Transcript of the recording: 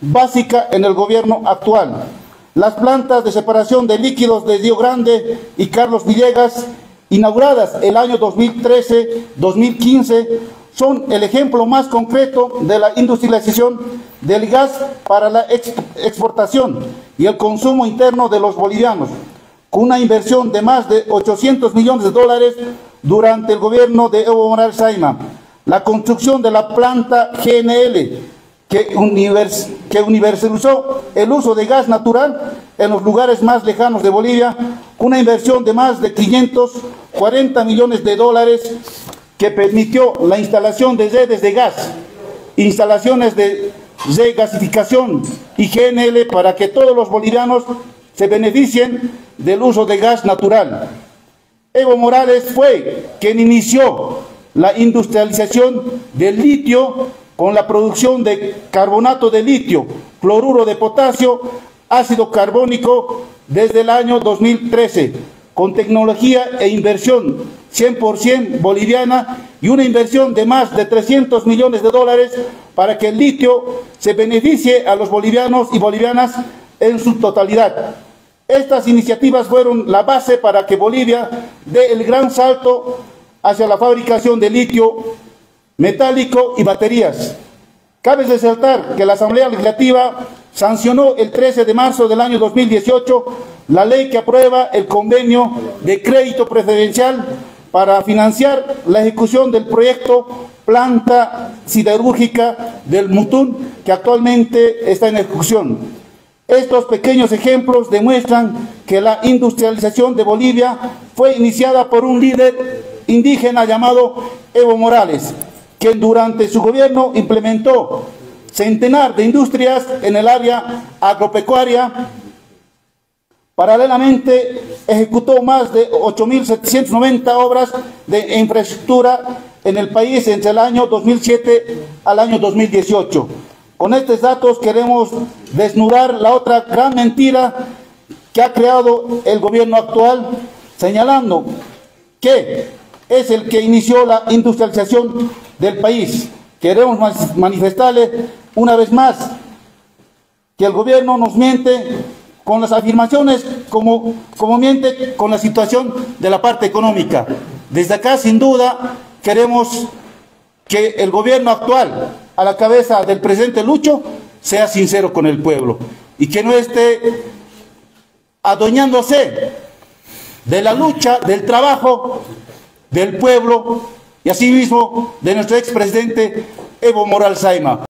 básica en el gobierno actual. Las plantas de separación de líquidos de Río Grande y Carlos Villegas, inauguradas el año 2013-2015, son el ejemplo más concreto de la industrialización del gas para la exportación y el consumo interno de los bolivianos, con una inversión de más de 800 millones de dólares durante el gobierno de Evo Morales Saima. La construcción de la planta GNL, que, que universalizó el uso de gas natural en los lugares más lejanos de Bolivia, una inversión de más de 540 millones de dólares que permitió la instalación de redes de gas, instalaciones de regasificación y GNL para que todos los bolivianos se beneficien del uso de gas natural. Evo Morales fue quien inició la industrialización del litio con la producción de carbonato de litio, cloruro de potasio, ácido carbónico desde el año 2013, con tecnología e inversión 100% boliviana y una inversión de más de 300 millones de dólares para que el litio se beneficie a los bolivianos y bolivianas en su totalidad. Estas iniciativas fueron la base para que Bolivia dé el gran salto hacia la fabricación de litio metálico y baterías. Cabe resaltar que la Asamblea Legislativa sancionó el 13 de marzo del año 2018 la ley que aprueba el convenio de crédito preferencial para financiar la ejecución del proyecto planta siderúrgica del Mutún que actualmente está en ejecución. Estos pequeños ejemplos demuestran que la industrialización de Bolivia fue iniciada por un líder indígena llamado Evo Morales, quien durante su gobierno implementó centenar de industrias en el área agropecuaria. Paralelamente, ejecutó más de 8.790 obras de infraestructura en el país entre el año 2007 al año 2018. Con estos datos queremos desnudar la otra gran mentira que ha creado el gobierno actual, señalando que es el que inició la industrialización del país. Queremos manifestarle una vez más que el gobierno nos miente con las afirmaciones como, como miente con la situación de la parte económica. Desde acá, sin duda, queremos que el gobierno actual, a la cabeza del presidente Lucho, sea sincero con el pueblo y que no esté adueñándose de la lucha, del trabajo del pueblo y asimismo de nuestro expresidente Evo Morales Saima.